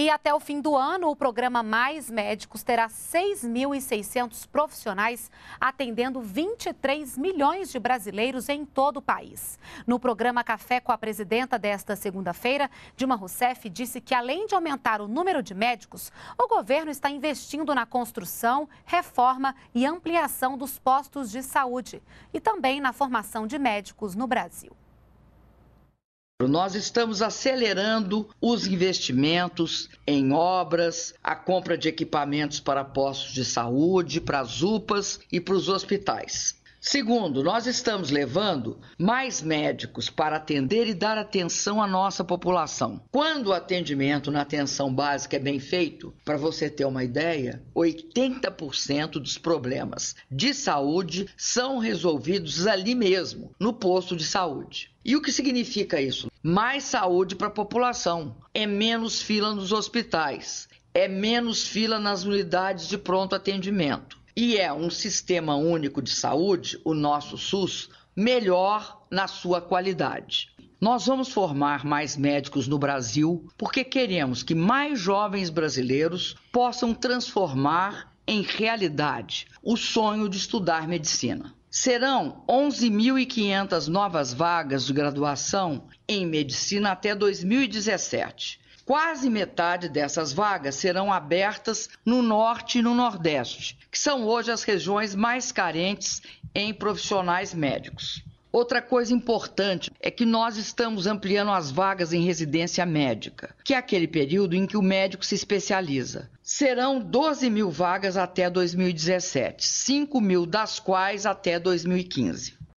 E até o fim do ano, o programa Mais Médicos terá 6.600 profissionais atendendo 23 milhões de brasileiros em todo o país. No programa Café com a Presidenta desta segunda-feira, Dilma Rousseff disse que, além de aumentar o número de médicos, o governo está investindo na construção, reforma e ampliação dos postos de saúde e também na formação de médicos no Brasil. Nós estamos acelerando os investimentos em obras, a compra de equipamentos para postos de saúde, para as UPAs e para os hospitais. Segundo, nós estamos levando mais médicos para atender e dar atenção à nossa população. Quando o atendimento na atenção básica é bem feito, para você ter uma ideia, 80% dos problemas de saúde são resolvidos ali mesmo, no posto de saúde. E o que significa isso? Mais saúde para a população, é menos fila nos hospitais, é menos fila nas unidades de pronto atendimento e é um sistema único de saúde, o nosso SUS, melhor na sua qualidade. Nós vamos formar mais médicos no Brasil porque queremos que mais jovens brasileiros possam transformar em realidade o sonho de estudar medicina. Serão 11.500 novas vagas de graduação em medicina até 2017 Quase metade dessas vagas serão abertas no Norte e no Nordeste, que são hoje as regiões mais carentes em profissionais médicos. Outra coisa importante é que nós estamos ampliando as vagas em residência médica, que é aquele período em que o médico se especializa. Serão 12 mil vagas até 2017, 5 mil das quais até 2015.